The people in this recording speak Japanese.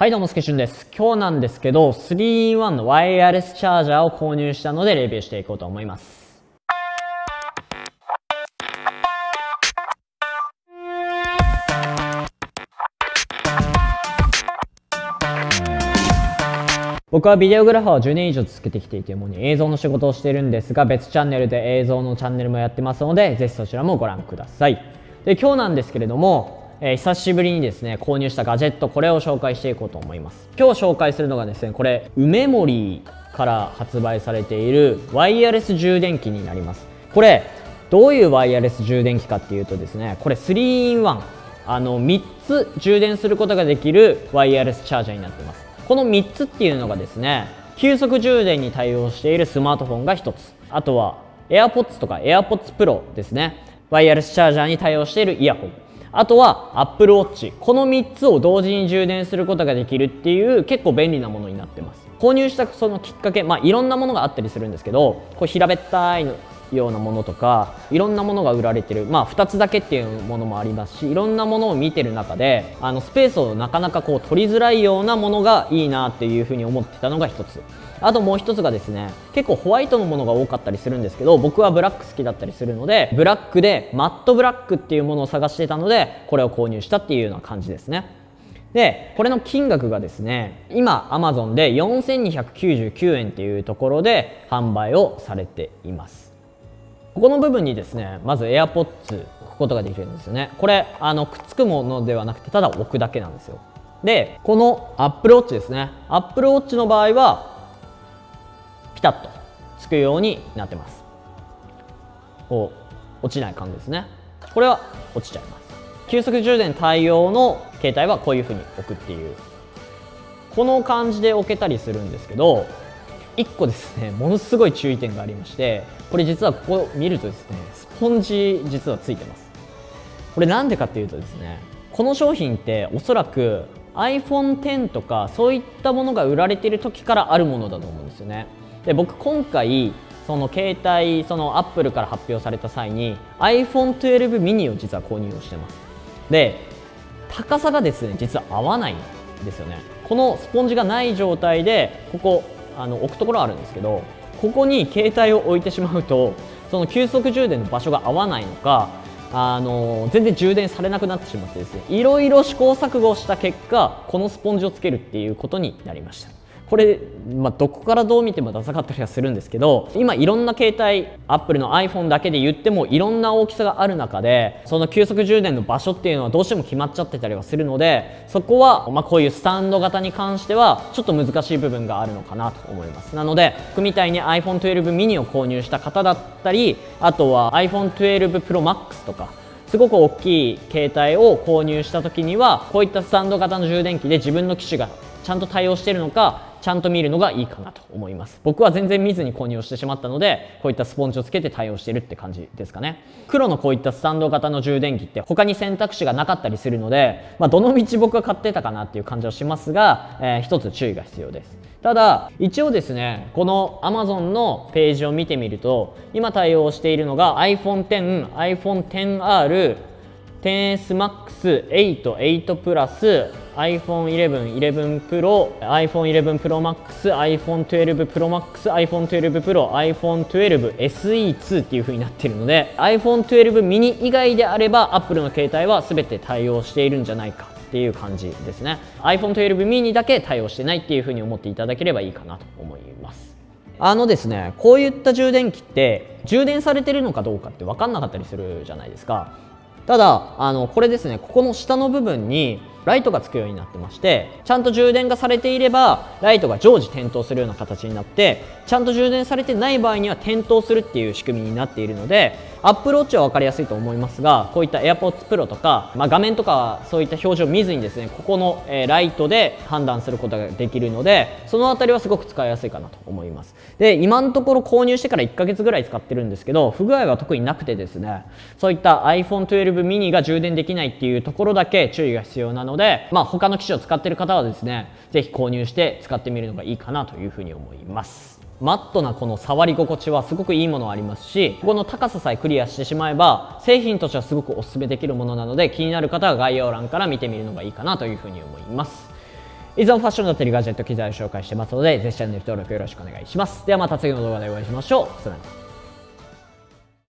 はいどうも、スケシュンです。今日なんですけど、3-in-1 のワイヤレスチャージャーを購入したので、レビューしていこうと思います。僕はビデオグラファーを10年以上続けてきていて、主に映像の仕事をしているんですが、別チャンネルで映像のチャンネルもやってますので、ぜひそちらもご覧ください。で、今日なんですけれども、えー、久しぶりにですね購入したガジェットこれを紹介していこうと思います。今日紹介するのがですねこれ梅森から発売されているワイヤレス充電器になります。これどういうワイヤレス充電器かっていうとですねこれ 3in1 あの3つ充電することができるワイヤレスチャージャーになっています。この3つっていうのがですね急速充電に対応しているスマートフォンが1つ。あとは AirPods とか AirPods Pro ですね。ワイヤレスチャージャーに対応しているイヤホン。あとは Apple Watch この3つを同時に充電することができるっていう結構便利なものになってます。購入したそのきっかけまあいろんなものがあったりするんですけどこう平べったいのようなものとかいろんなものが売られてる。まあ2つだけっていうものもありますしいろんなものを見てる中であのスペースをなかなかこう取りづらいようなものがいいなっていうふうに思ってたのが1つ。あともう1つがですね結構ホワイトのものが多かったりするんですけど僕はブラック好きだったりするのでブラックでマットブラックっていうものを探してたのでこれを購入したっていうような感じですね。でこれの金額がですね今 Amazon で4299円っていうところで販売をされています。ここの部分にですねまず AirPods 置くことができるんですよね。これあのくっつくものではなくてただ置くだけなんですよ。でこの Apple Watch ですね。Apple Watch の場合はピタッとつくようになってます。こう落ちない感じですね。これは落ちちゃいます。急速充電対応の携帯はこういうふうに置くっていう。この感じで置けたりするんですけど1個ですねものすごい注意点がありましてこれ実はここ見るとですねスポンジ実はついてます。これなんでかっていうとですねこの商品っておそらく iPhone X とかそういったものが売られている時からあるものだと思うんですよね。で僕今回その携帯そのアップルから発表された際に iPhone12 mini を実は購入をしてます。で高さがですね実は合わないんですよね。このスポンジがない状態でここあの置くところあるんですけどここに携帯を置いてしまうとその急速充電の場所が合わないのかあの全然充電されなくなってしまってですねいろいろ試行錯誤した結果このスポンジをつけるっていうことになりました。これ、まあ、どこからどう見てもダサかったりはするんですけど今いろんな携帯アップルの iPhone だけで言ってもいろんな大きさがある中でその急速充電の場所っていうのはどうしても決まっちゃってたりはするのでそこは、まあ、こういうスタンド型に関してはちょっと難しい部分があるのかなと思います。なので僕みたいに iPhone12 mini を購入した方だったりあとは iPhone12 Pro Max とかすごく大きい携帯を購入した時にはこういったスタンド型の充電器で自分の機種がちゃんと対応しているのかちゃんと見るのがいいかなと思います。僕は全然見ずに購入をしてしまったのでこういったスポンジをつけて対応してるって感じですかね。黒のこういったスタンド型の充電器って他に選択肢がなかったりするので、まあ、どの道僕は買ってたかなっていう感じはしますが、えー、一つ注意が必要です。ただ一応ですねこの Amazon のページを見てみると今対応しているのが iPhone X、iPhone XR、10S Max、8、8 Plus、iPhone 11、11 Pro、iPhone 11 Pro Max、iPhone 12 Pro Max、iPhone 12 Pro、iPhone 12 SE2 っていう風になってるので iPhone 12 mini 以外であれば Apple の携帯は全て対応しているんじゃないかっていう感じですね。iPhone 12 mini だけ対応してないっていう風に思っていただければいいかなと思います。あのですねこういった充電器って充電されてるのかどうかって分かんなかったりするじゃないですか。ただあのこれですねここの下の部分にライトがつくようになってましてちゃんと充電がされていればライトが常時点灯するような形になってちゃんと充電されてない場合には点灯するっていう仕組みになっているので Apple Watch は分かりやすいと思いますがこういった AirPods Pro とか、まあ、画面とかそういった表示を見ずにですねここの、えライトで判断することができるのでその辺りはすごく使いやすいかなと思います。で今のところ購入してから1ヶ月ぐらい使ってるんですけど不具合は特になくてですねそういった iPhone12 mini が充電できないっていうところだけ注意が必要なので、まあ、他の機種を使ってる方はですねぜひ購入して使ってみるのがいいかなというふうに思います。マットなこの触り心地はすごくいいものありますしここの高ささえクリアしてしまえば製品としてはすごくおすすめできるものなので気になる方は概要欄から見てみるのがいいかなというふうに思います。依存ファッションだったりガジェット機材を紹介してますのでぜひチャンネル登録よろしくお願いします。ではまた次の動画でお会いしましょう。さよなら。